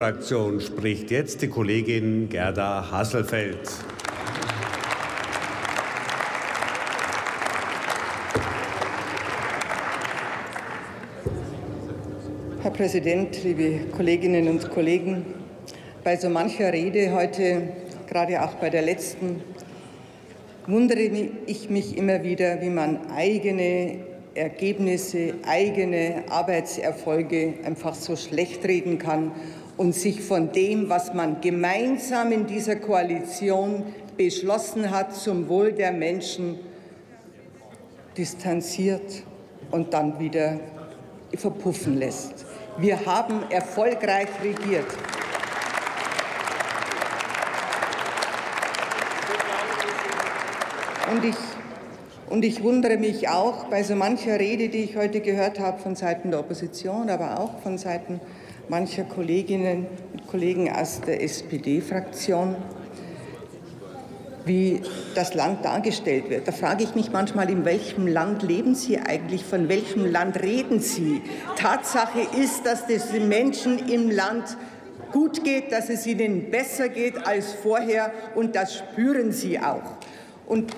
Fraktion spricht jetzt die Kollegin Gerda Hasselfeld. Herr Präsident, liebe Kolleginnen und Kollegen! Bei so mancher Rede heute, gerade auch bei der letzten, wundere ich mich immer wieder, wie man eigene Ergebnisse, eigene Arbeitserfolge einfach so schlecht reden kann und sich von dem, was man gemeinsam in dieser Koalition beschlossen hat, zum Wohl der Menschen distanziert und dann wieder verpuffen lässt. Wir haben erfolgreich regiert. Und ich, und ich wundere mich auch bei so mancher Rede, die ich heute gehört habe von Seiten der Opposition, aber auch von Seiten mancher Kolleginnen und Kollegen aus der SPD-Fraktion, wie das Land dargestellt wird. Da frage ich mich manchmal, in welchem Land leben Sie eigentlich? Von welchem Land reden Sie? Tatsache ist, dass es den Menschen im Land gut geht, dass es ihnen besser geht als vorher und das spüren sie auch. Und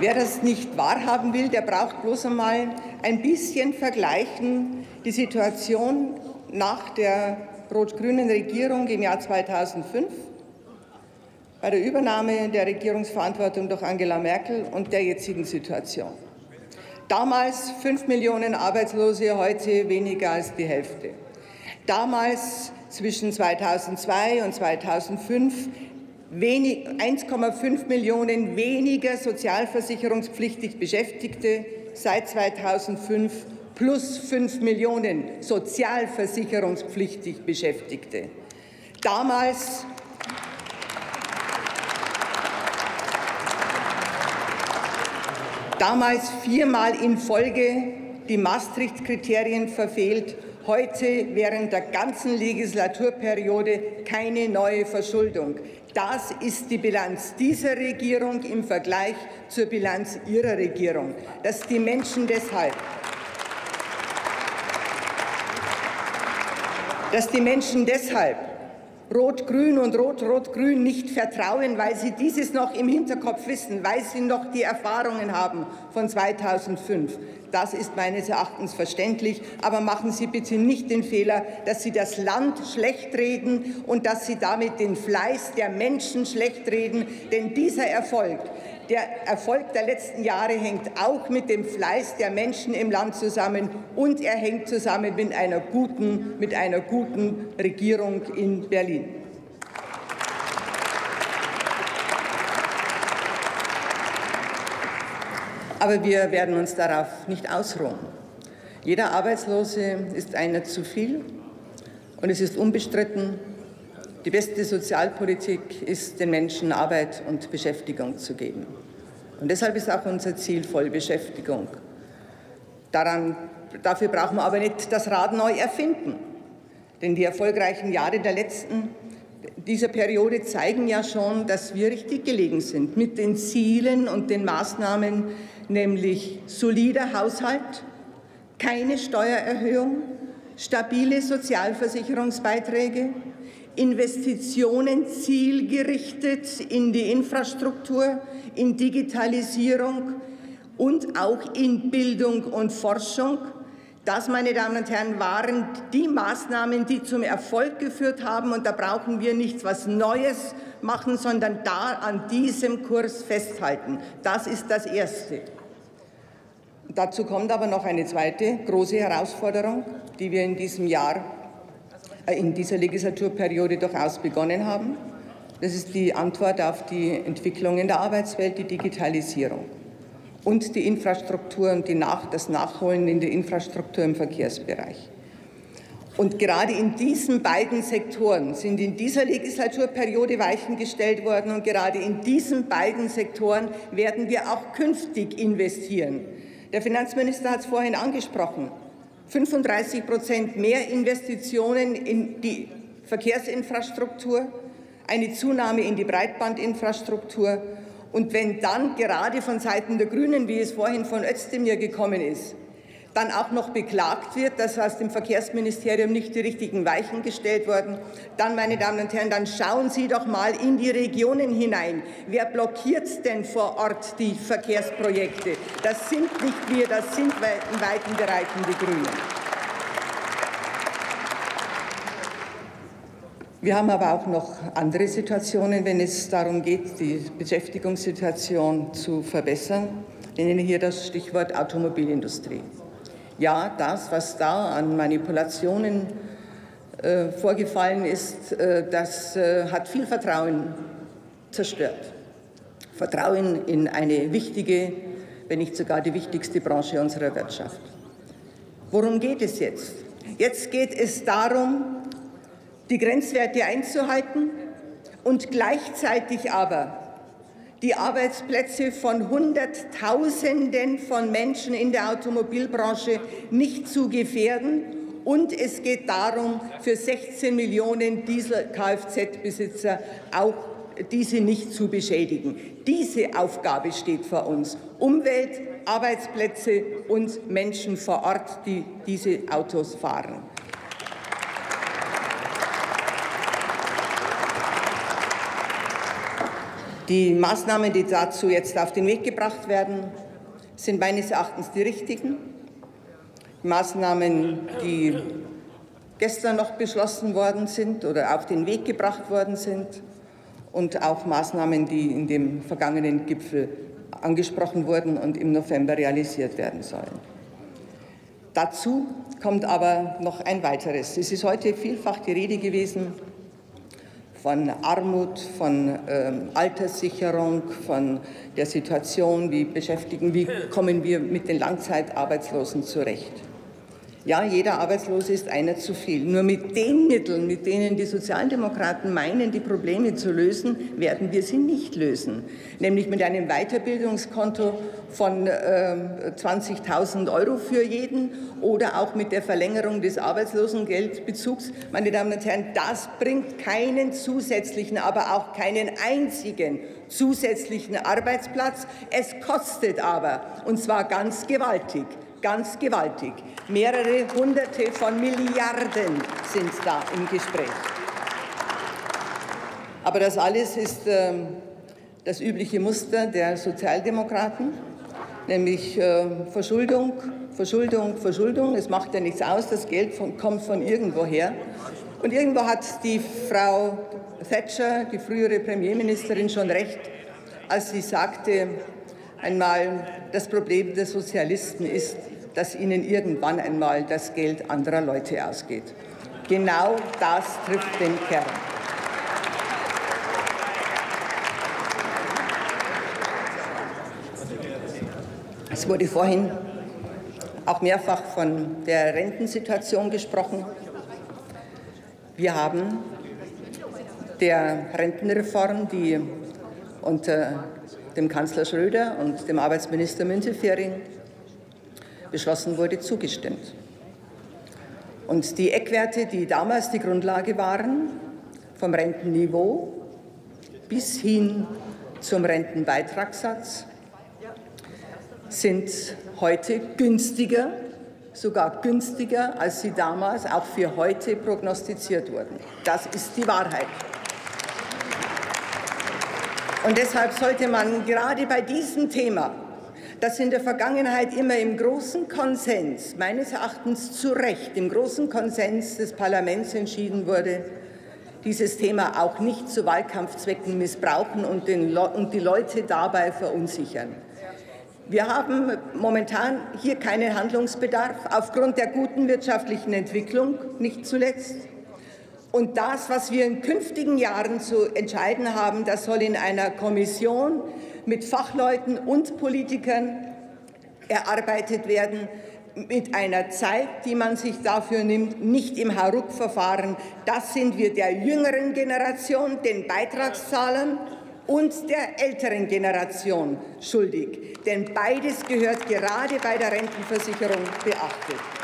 Wer das nicht wahrhaben will, der braucht bloß einmal ein bisschen vergleichen die Situation nach der rot-grünen Regierung im Jahr 2005 bei der Übernahme der Regierungsverantwortung durch Angela Merkel und der jetzigen Situation. Damals fünf Millionen Arbeitslose, heute weniger als die Hälfte. Damals zwischen 2002 und 2005 1,5 Millionen weniger sozialversicherungspflichtig Beschäftigte seit 2005 plus 5 Millionen sozialversicherungspflichtig Beschäftigte. Damals Damals viermal in Folge die Maastricht-Kriterien verfehlt, heute während der ganzen Legislaturperiode keine neue Verschuldung. Das ist die Bilanz dieser Regierung im Vergleich zur Bilanz Ihrer Regierung. Dass die Menschen deshalb dass die Menschen deshalb Rot-Grün und Rot-Rot-Grün nicht vertrauen, weil sie dieses noch im Hinterkopf wissen, weil sie noch die Erfahrungen haben von 2005. Das ist meines Erachtens verständlich. Aber machen Sie bitte nicht den Fehler, dass Sie das Land schlecht reden und dass Sie damit den Fleiß der Menschen schlecht reden. Denn dieser Erfolg, der Erfolg der letzten Jahre hängt auch mit dem Fleiß der Menschen im Land zusammen und er hängt zusammen mit einer guten, mit einer guten Regierung in Berlin. Aber wir werden uns darauf nicht ausruhen. Jeder Arbeitslose ist einer zu viel und es ist unbestritten, die beste Sozialpolitik ist, den Menschen Arbeit und Beschäftigung zu geben. Und deshalb ist auch unser Ziel Vollbeschäftigung. Daran, dafür brauchen wir aber nicht das Rad neu erfinden. Denn die erfolgreichen Jahre der letzten dieser Periode zeigen ja schon, dass wir richtig gelegen sind mit den Zielen und den Maßnahmen, nämlich solider Haushalt, keine Steuererhöhung, stabile Sozialversicherungsbeiträge, Investitionen zielgerichtet in die Infrastruktur, in Digitalisierung und auch in Bildung und Forschung. Das, meine Damen und Herren, waren die Maßnahmen, die zum Erfolg geführt haben. Und da brauchen wir nichts was Neues machen, sondern da an diesem Kurs festhalten. Das ist das Erste. Dazu kommt aber noch eine zweite große Herausforderung, die wir in diesem Jahr in dieser Legislaturperiode durchaus begonnen haben. Das ist die Antwort auf die Entwicklung in der Arbeitswelt, die Digitalisierung und die Infrastruktur und die Nach das Nachholen in der Infrastruktur im Verkehrsbereich. Und gerade in diesen beiden Sektoren sind in dieser Legislaturperiode Weichen gestellt worden und gerade in diesen beiden Sektoren werden wir auch künftig investieren. Der Finanzminister hat es vorhin angesprochen. 35 Prozent mehr Investitionen in die Verkehrsinfrastruktur, eine Zunahme in die Breitbandinfrastruktur. Und wenn dann gerade von Seiten der Grünen, wie es vorhin von Özdemir gekommen ist, dann auch noch beklagt wird, dass aus dem Verkehrsministerium nicht die richtigen Weichen gestellt wurden, dann, meine Damen und Herren, dann schauen Sie doch mal in die Regionen hinein. Wer blockiert denn vor Ort die Verkehrsprojekte? Das sind nicht wir, das sind in weiten Bereichen die Grünen. Wir haben aber auch noch andere Situationen, wenn es darum geht, die Beschäftigungssituation zu verbessern. Ich nenne hier das Stichwort Automobilindustrie. Ja, das, was da an Manipulationen äh, vorgefallen ist, äh, das äh, hat viel Vertrauen zerstört. Vertrauen in eine wichtige, wenn nicht sogar die wichtigste Branche unserer Wirtschaft. Worum geht es jetzt? Jetzt geht es darum, die Grenzwerte einzuhalten und gleichzeitig aber die Arbeitsplätze von Hunderttausenden von Menschen in der Automobilbranche nicht zu gefährden. Und es geht darum, für 16 Millionen Diesel-Kfz-Besitzer auch diese nicht zu beschädigen. Diese Aufgabe steht vor uns. Umwelt, Arbeitsplätze und Menschen vor Ort, die diese Autos fahren. Die Maßnahmen, die dazu jetzt auf den Weg gebracht werden, sind meines Erachtens die richtigen. Maßnahmen, die gestern noch beschlossen worden sind oder auf den Weg gebracht worden sind und auch Maßnahmen, die in dem vergangenen Gipfel angesprochen wurden und im November realisiert werden sollen. Dazu kommt aber noch ein weiteres. Es ist heute vielfach die Rede gewesen von Armut, von ähm, Alterssicherung, von der Situation, wie beschäftigen, wie kommen wir mit den Langzeitarbeitslosen zurecht. Ja, jeder Arbeitslose ist einer zu viel. Nur mit den Mitteln, mit denen die Sozialdemokraten meinen, die Probleme zu lösen, werden wir sie nicht lösen. Nämlich mit einem Weiterbildungskonto von äh, 20.000 Euro für jeden oder auch mit der Verlängerung des Arbeitslosengeldbezugs. Meine Damen und Herren, das bringt keinen zusätzlichen, aber auch keinen einzigen zusätzlichen Arbeitsplatz. Es kostet aber, und zwar ganz gewaltig ganz gewaltig. Mehrere Hunderte von Milliarden sind da im Gespräch. Aber das alles ist äh, das übliche Muster der Sozialdemokraten, nämlich äh, Verschuldung, Verschuldung, Verschuldung. Es macht ja nichts aus, das Geld von, kommt von irgendwoher. Und irgendwo hat die Frau Thatcher, die frühere Premierministerin, schon recht, als sie sagte, einmal, das Problem der Sozialisten ist, dass ihnen irgendwann einmal das Geld anderer Leute ausgeht. Genau das trifft den Kern. Es wurde vorhin auch mehrfach von der Rentensituation gesprochen. Wir haben der Rentenreform, die unter dem Kanzler Schröder und dem Arbeitsminister Müntefering beschlossen wurde, zugestimmt. Und die Eckwerte, die damals die Grundlage waren, vom Rentenniveau bis hin zum Rentenbeitragssatz, sind heute günstiger, sogar günstiger, als sie damals auch für heute prognostiziert wurden. Das ist die Wahrheit. Und deshalb sollte man gerade bei diesem Thema, das in der Vergangenheit immer im großen Konsens, meines Erachtens zu Recht, im großen Konsens des Parlaments entschieden wurde, dieses Thema auch nicht zu Wahlkampfzwecken missbrauchen und, den, und die Leute dabei verunsichern. Wir haben momentan hier keinen Handlungsbedarf, aufgrund der guten wirtschaftlichen Entwicklung nicht zuletzt. Und das, was wir in künftigen Jahren zu entscheiden haben, das soll in einer Kommission mit Fachleuten und Politikern erarbeitet werden, mit einer Zeit, die man sich dafür nimmt, nicht im Hauruck-Verfahren. Das sind wir der jüngeren Generation, den Beitragszahlern und der älteren Generation schuldig. Denn beides gehört gerade bei der Rentenversicherung beachtet.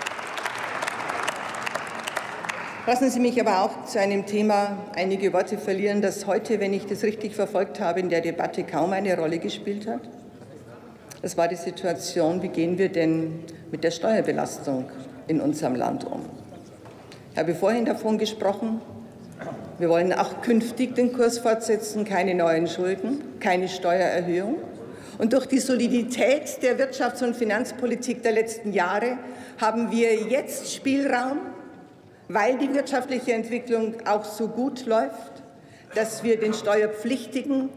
Lassen Sie mich aber auch zu einem Thema einige Worte verlieren, das heute, wenn ich das richtig verfolgt habe, in der Debatte kaum eine Rolle gespielt hat. Das war die Situation, wie gehen wir denn mit der Steuerbelastung in unserem Land um? Ich habe vorhin davon gesprochen, wir wollen auch künftig den Kurs fortsetzen, keine neuen Schulden, keine Steuererhöhung. Und durch die Solidität der Wirtschafts- und Finanzpolitik der letzten Jahre haben wir jetzt Spielraum, weil die wirtschaftliche Entwicklung auch so gut läuft, dass wir den Steuerpflichtigen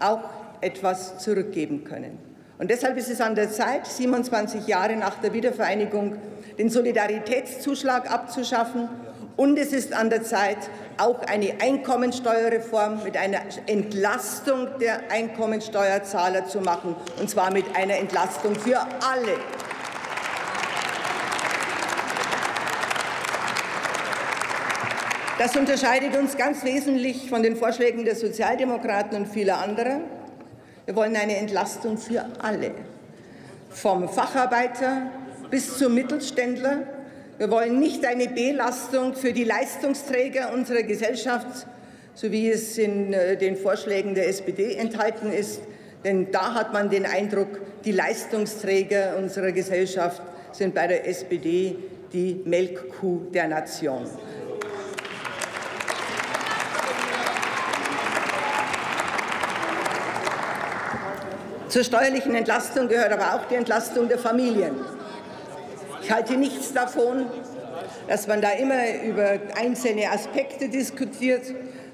auch etwas zurückgeben können. Und deshalb ist es an der Zeit, 27 Jahre nach der Wiedervereinigung den Solidaritätszuschlag abzuschaffen. Und es ist an der Zeit, auch eine Einkommensteuerreform mit einer Entlastung der Einkommensteuerzahler zu machen, und zwar mit einer Entlastung für alle. Das unterscheidet uns ganz wesentlich von den Vorschlägen der Sozialdemokraten und vieler anderer. Wir wollen eine Entlastung für alle, vom Facharbeiter bis zum Mittelständler. Wir wollen nicht eine Belastung für die Leistungsträger unserer Gesellschaft, so wie es in äh, den Vorschlägen der SPD enthalten ist. Denn da hat man den Eindruck, die Leistungsträger unserer Gesellschaft sind bei der SPD die Melkkuh der Nation. Zur steuerlichen Entlastung gehört aber auch die Entlastung der Familien. Ich halte nichts davon, dass man da immer über einzelne Aspekte diskutiert,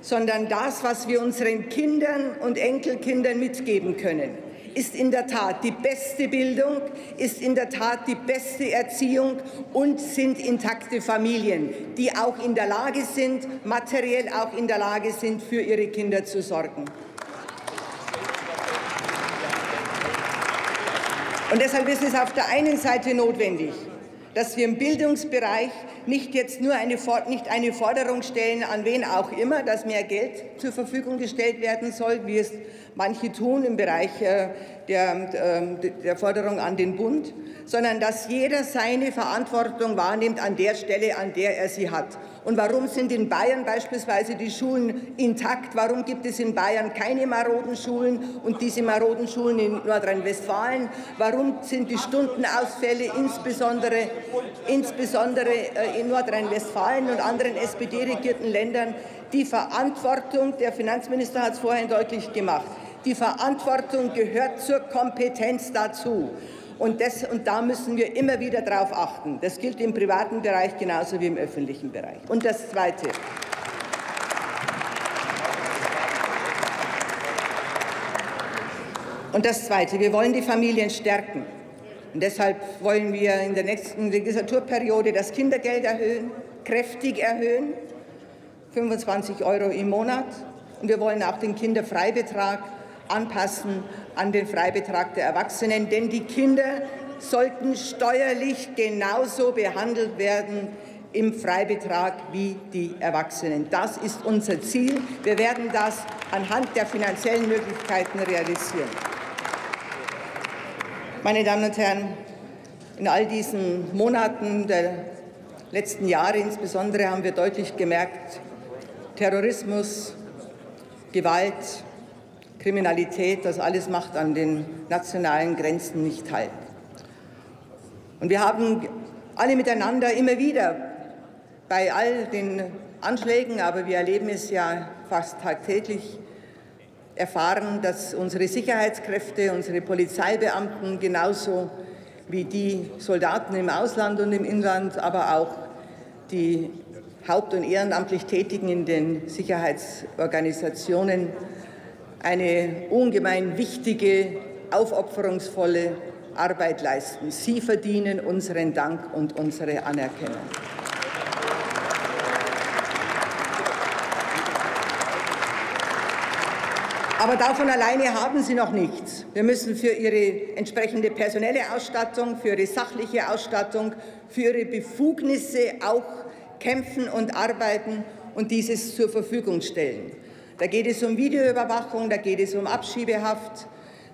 sondern das, was wir unseren Kindern und Enkelkindern mitgeben können, ist in der Tat die beste Bildung, ist in der Tat die beste Erziehung und sind intakte Familien, die auch in der Lage sind, materiell auch in der Lage sind, für ihre Kinder zu sorgen. Und deshalb ist es auf der einen Seite notwendig, dass wir im Bildungsbereich nicht jetzt nur eine, nicht eine Forderung stellen, an wen auch immer, dass mehr Geld zur Verfügung gestellt werden soll, wie es manche tun im Bereich äh, der, ähm, der Forderung an den Bund, sondern dass jeder seine Verantwortung wahrnimmt an der Stelle, an der er sie hat. Und warum sind in Bayern beispielsweise die Schulen intakt? Warum gibt es in Bayern keine maroden Schulen und diese maroden Schulen in Nordrhein-Westfalen? Warum sind die Stundenausfälle insbesondere, insbesondere äh, in Nordrhein-Westfalen und anderen SPD-regierten Ländern die Verantwortung, der Finanzminister hat es vorhin deutlich gemacht, die Verantwortung gehört zur Kompetenz dazu. Und, das, und da müssen wir immer wieder darauf achten. Das gilt im privaten Bereich genauso wie im öffentlichen Bereich. Und das Zweite. Und das Zweite, wir wollen die Familien stärken. Und deshalb wollen wir in der nächsten Legislaturperiode das Kindergeld erhöhen, kräftig erhöhen, 25 Euro im Monat. Und wir wollen auch den Kinderfreibetrag anpassen an den Freibetrag der Erwachsenen, denn die Kinder sollten steuerlich genauso behandelt werden im Freibetrag wie die Erwachsenen. Das ist unser Ziel. Wir werden das anhand der finanziellen Möglichkeiten realisieren. Meine Damen und Herren, in all diesen Monaten der letzten Jahre insbesondere haben wir deutlich gemerkt, Terrorismus, Gewalt, Kriminalität, das alles macht an den nationalen Grenzen nicht halt. Und wir haben alle miteinander immer wieder bei all den Anschlägen, aber wir erleben es ja fast tagtäglich, erfahren, dass unsere Sicherheitskräfte, unsere Polizeibeamten genauso wie die Soldaten im Ausland und im Inland, aber auch die haupt- und ehrenamtlich Tätigen in den Sicherheitsorganisationen eine ungemein wichtige, aufopferungsvolle Arbeit leisten. Sie verdienen unseren Dank und unsere Anerkennung. Aber davon alleine haben sie noch nichts. Wir müssen für ihre entsprechende personelle Ausstattung, für ihre sachliche Ausstattung, für ihre Befugnisse auch kämpfen und arbeiten und dieses zur Verfügung stellen. Da geht es um Videoüberwachung, da geht es um Abschiebehaft,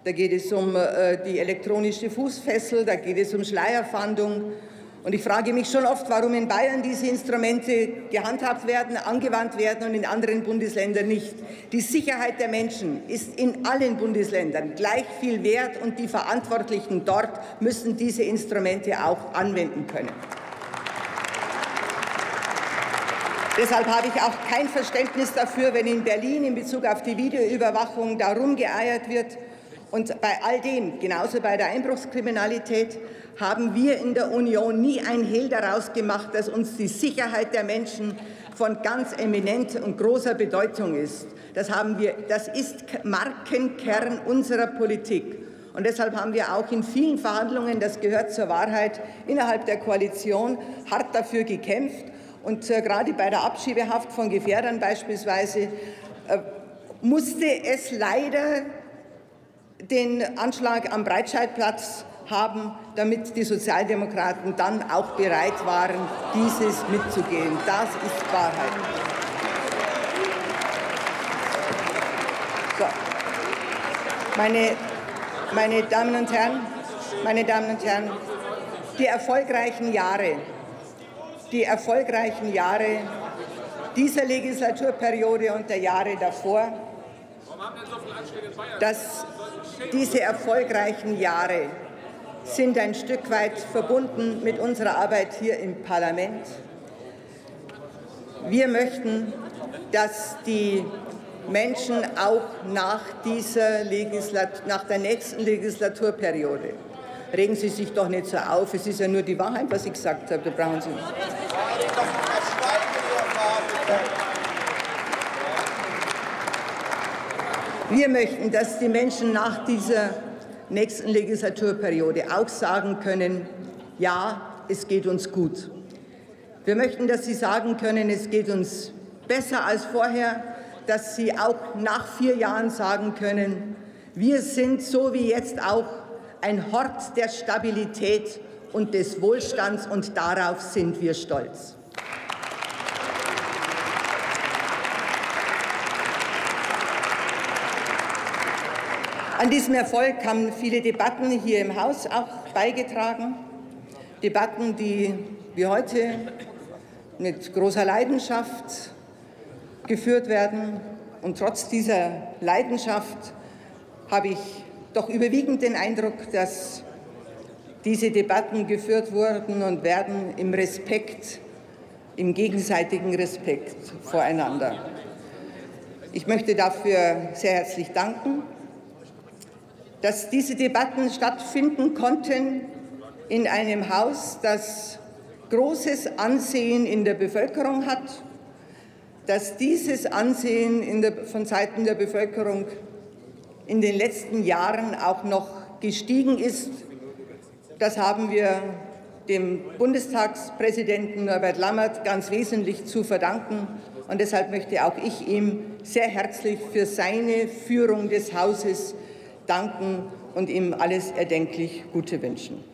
da geht es um äh, die elektronische Fußfessel, da geht es um Schleierfahndung Und ich frage mich schon oft, warum in Bayern diese Instrumente gehandhabt werden, angewandt werden und in anderen Bundesländern nicht. Die Sicherheit der Menschen ist in allen Bundesländern gleich viel wert und die Verantwortlichen dort müssen diese Instrumente auch anwenden können. Deshalb habe ich auch kein Verständnis dafür, wenn in Berlin in Bezug auf die Videoüberwachung darum geeiert wird. Und bei all dem, genauso bei der Einbruchskriminalität, haben wir in der Union nie ein Hehl daraus gemacht, dass uns die Sicherheit der Menschen von ganz eminent und großer Bedeutung ist. Das, haben wir, das ist Markenkern unserer Politik. Und deshalb haben wir auch in vielen Verhandlungen, das gehört zur Wahrheit, innerhalb der Koalition hart dafür gekämpft. Und äh, gerade bei der Abschiebehaft von Gefährdern beispielsweise äh, musste es leider den Anschlag am Breitscheidplatz haben, damit die Sozialdemokraten dann auch bereit waren, dieses mitzugehen. Das ist Wahrheit. So. Meine, meine Damen und Herren, meine Damen und Herren, die erfolgreichen Jahre, die erfolgreichen Jahre dieser Legislaturperiode und der Jahre davor, dass diese erfolgreichen Jahre sind ein Stück weit verbunden mit unserer Arbeit hier im Parlament. Wir möchten, dass die Menschen auch nach, dieser Legislat nach der nächsten Legislaturperiode, regen Sie sich doch nicht so auf, es ist ja nur die Wahrheit, was ich gesagt habe, da brauchen Sie. Wir möchten, dass die Menschen nach dieser nächsten Legislaturperiode auch sagen können, ja, es geht uns gut. Wir möchten, dass Sie sagen können, es geht uns besser als vorher, dass Sie auch nach vier Jahren sagen können, wir sind so wie jetzt auch ein Hort der Stabilität und des Wohlstands und darauf sind wir stolz. An diesem Erfolg haben viele Debatten hier im Haus auch beigetragen. Debatten, die wir heute mit großer Leidenschaft geführt werden. Und trotz dieser Leidenschaft habe ich doch überwiegend den Eindruck, dass diese Debatten geführt wurden und werden im Respekt, im gegenseitigen Respekt voreinander. Ich möchte dafür sehr herzlich danken dass diese Debatten stattfinden konnten in einem Haus, das großes Ansehen in der Bevölkerung hat, dass dieses Ansehen der, von Seiten der Bevölkerung in den letzten Jahren auch noch gestiegen ist. Das haben wir dem Bundestagspräsidenten Norbert Lammert ganz wesentlich zu verdanken. Und deshalb möchte auch ich ihm sehr herzlich für seine Führung des Hauses danken und ihm alles erdenklich Gute wünschen.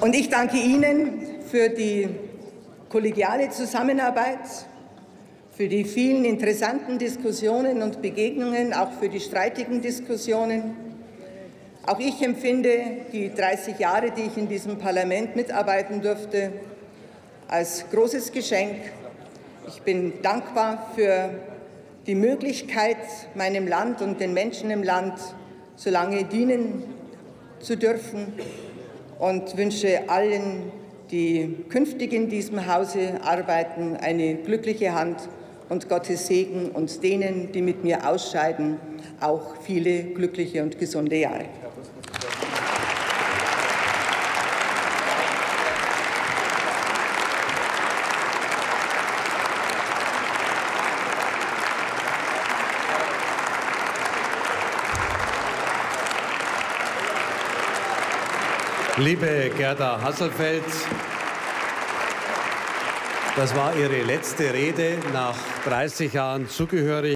Und ich danke Ihnen für die kollegiale Zusammenarbeit, für die vielen interessanten Diskussionen und Begegnungen, auch für die streitigen Diskussionen. Auch ich empfinde die 30 Jahre, die ich in diesem Parlament mitarbeiten durfte, als großes Geschenk. Ich bin dankbar für die Möglichkeit, meinem Land und den Menschen im Land so lange dienen zu dürfen und wünsche allen, die künftig in diesem Hause arbeiten, eine glückliche Hand und Gottes Segen und denen, die mit mir ausscheiden, auch viele glückliche und gesunde Jahre. Liebe Gerda Hasselfeld, das war Ihre letzte Rede nach 30 Jahren Zugehörigkeit.